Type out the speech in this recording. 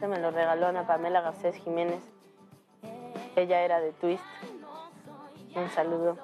Este me lo regaló Ana Pamela Garcés Jiménez. Ella era de Twist. Un saludo.